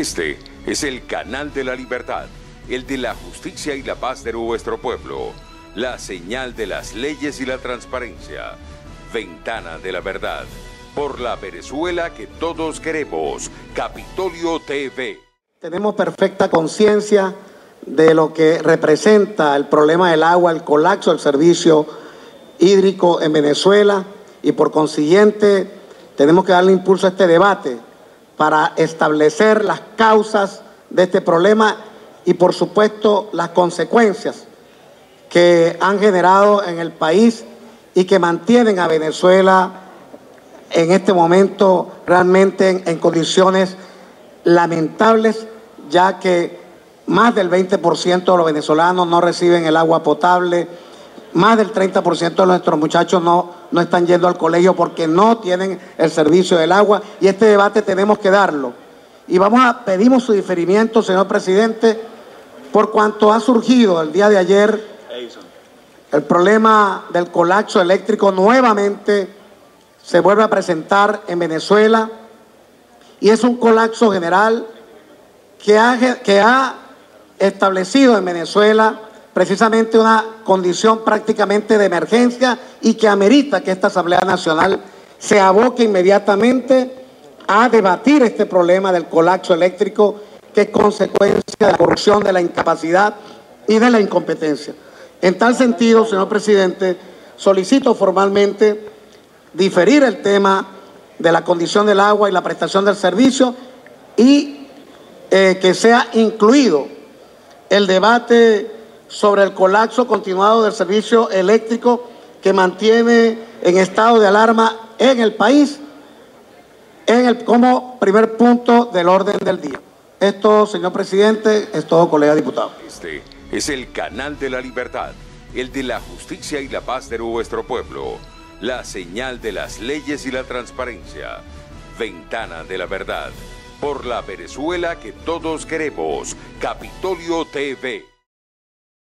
Este es el canal de la libertad, el de la justicia y la paz de nuestro pueblo, la señal de las leyes y la transparencia, ventana de la verdad, por la Venezuela que todos queremos, Capitolio TV. Tenemos perfecta conciencia de lo que representa el problema del agua, el colapso del servicio hídrico en Venezuela y por consiguiente tenemos que darle impulso a este debate para establecer las causas de este problema y por supuesto las consecuencias que han generado en el país y que mantienen a Venezuela en este momento realmente en, condiciones lamentables, ya que más del 20% de los venezolanos no reciben el agua potable, más del 30% de nuestros muchachos no, no están yendo al colegio porque no tienen el servicio del agua y este debate tenemos que darlo. Y vamos a, pedimos su diferimiento, señor presidente, por cuanto ha surgido el día de ayer el problema del colapso eléctrico nuevamente se vuelve a presentar en Venezuela y es un colapso general que ha, que ha establecido en Venezuela precisamente una condición prácticamente de emergencia y que amerita que esta Asamblea Nacional se aboque inmediatamente a debatir este problema del colapso eléctrico que es consecuencia de la corrupción, de la incapacidad y de la incompetencia. En tal sentido, señor presidente, solicito formalmente diferir el tema de la condición del agua y la prestación del servicio y eh, que sea incluido el debate sobre el colapso continuado del servicio eléctrico que mantiene en estado de alarma en el país en el, como primer punto del orden del día. Esto, señor presidente, es todo, colega diputado. Este es el canal de la libertad, el de la justicia y la paz de nuestro pueblo, la señal de las leyes y la transparencia, ventana de la verdad, por la Venezuela que todos queremos, Capitolio TV.